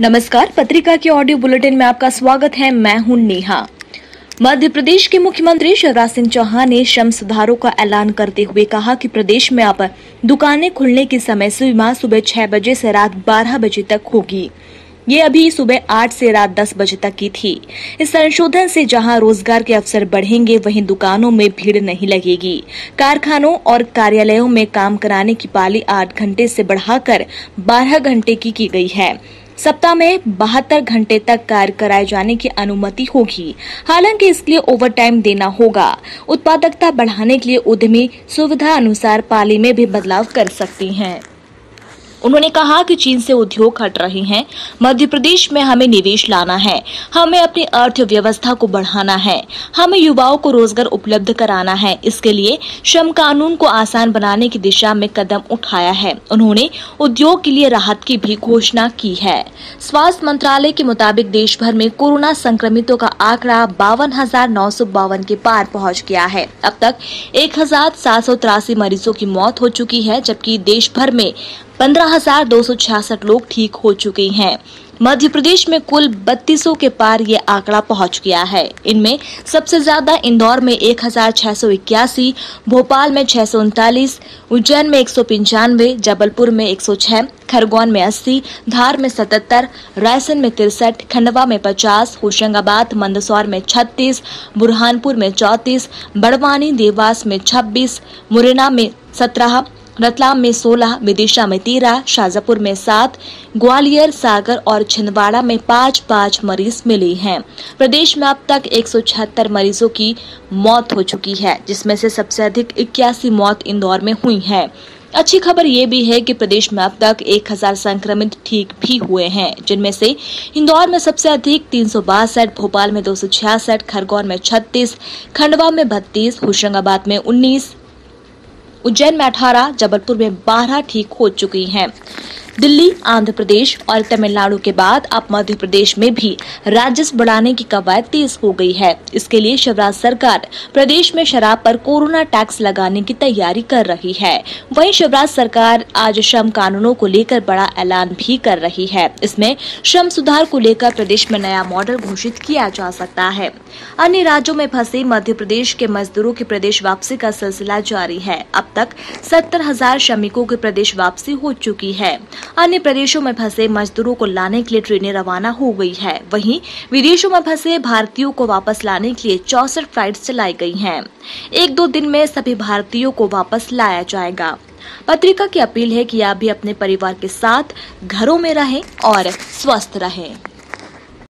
नमस्कार, पत्रिका के ऑडियो बुलेटिन में आपका स्वागत है, मैं हूँ नेहा। मध्य प्रदेश के मुख्यमंत्री शिवराज सिंह चौहान ने श्रम सुधारों का ऐलान करते हुए कहा कि प्रदेश में अब दुकानें खुलने की समय सीमा सुबह छह बजे से रात बारह बजे तक होगी। ये अभी सुबह आठ से रात दस बजे तक की थी। इस संशोधन से जहाँ रोज़गार के अवसर बढ़ेंगे, वहीं दुकानों में भीड़ नहीं लगेगी। कारखानों और कार्यालयों में काम कराने की पाली आठ घंटे से बढ़ाकर बारह घंटे की की गई है। सप्ताह में बहत्तर घंटे तक कार्य कराए जाने की अनुमति होगी। हालाँकि इसके लिए ओवर टाइम देना होगा। उत्पादकता बढ़ाने के लिए उद्यमी सुविधा अनुसार पाली में भी बदलाव कर सकती हैं। उन्होंने कहा कि चीन से उद्योग हट रहे हैं। मध्य प्रदेश में हमें निवेश लाना है। हमें अपनी अर्थव्यवस्था को बढ़ाना है। हमें युवाओं को रोज़गार उपलब्ध कराना है। इसके लिए श्रम कानून को आसान बनाने की दिशा में कदम उठाया है। उन्होंने उद्योग के लिए राहत की भी घोषणा की है। स्वास्थ्य मंत्रालय के मुताबिक देश भर में कोरोना संक्रमितों का आंकड़ा बावन के पार पहुँच गया है। अब तक एक हज़ार सात सौ तिरासी मरीजों की मौत हो चुकी है, जबकि देश भर में पंद्रह लोग ठीक हो चुके हैं। मध्य प्रदेश में कुल बत्तीसों के पार ये आंकड़ा पहुँच गया है। इनमें सबसे ज़्यादा इंदौर में एक हज़ार छह सौ इक्यासी, भोपाल में छह सौ उनतालीस, उज्जैन में एक सौ पंचानवे, जबलपुर में एक सौ छह, खरगोन में अस्सी, धार में सतहत्तर, रायसेन में तिरसठ, खंडवा में पचास, होशंगाबाद, मंदसौर में छत्तीस, बुरहानपुर में चौतीस, बड़वानी, देवास में छब्बीस, मुरैना में सत्रह रतलाम में 16, विदिशा में 13, शाजापुर में 7, ग्वालियर सागर और छिंदवाड़ा में पाँच पाँच मरीज़ मिले हैं। प्रदेश में अब तक एक मरीजों की मौत हो चुकी है जिसमें से सबसे अधिक इक्यासी मौत इंदौर में हुई है। अच्छी खबर ये भी है कि प्रदेश में अब तक 1000 संक्रमित ठीक भी हुए हैं जिनमें से इंदौर में सबसे अधिक तीन सौ बासठ भोपाल में दो खरगोन में 36, खंडवा में 32, होशंगाबाद में 19, उज्जैन में अठारह जबलपुर में बारह ठीक हो चुकी हैं। दिल्ली, आंध्र प्रदेश और तमिलनाडु के बाद अब मध्य प्रदेश में भी राजस्व बढ़ाने की कवायद तेज हो गई है। इसके लिए शिवराज सरकार प्रदेश में शराब पर कोरोना टैक्स लगाने की तैयारी कर रही है। वहीं शिवराज सरकार आज श्रम कानूनों को लेकर बड़ा ऐलान भी कर रही है। इसमें श्रम सुधार को लेकर प्रदेश में नया मॉडल घोषित किया जा सकता है। अन्य राज्यों में फंसे मध्य प्रदेश के मजदूरों की प्रदेश वापसी का सिलसिला जारी है। अब तक सत्तर हज़ार श्रमिकों की प्रदेश वापसी हो चुकी है। अन्य प्रदेशों में फंसे मजदूरों को लाने के लिए ट्रेनें रवाना हो गई है। वहीं विदेशों में फंसे भारतीयों को वापस लाने के लिए चौसठ फ़्लाइट चलाई गई है। एक दो दिन में सभी भारतीयों को वापस लाया जाएगा। पत्रिका की अपील है कि आप भी अपने परिवार के साथ घरों में रहें और स्वस्थ रहें।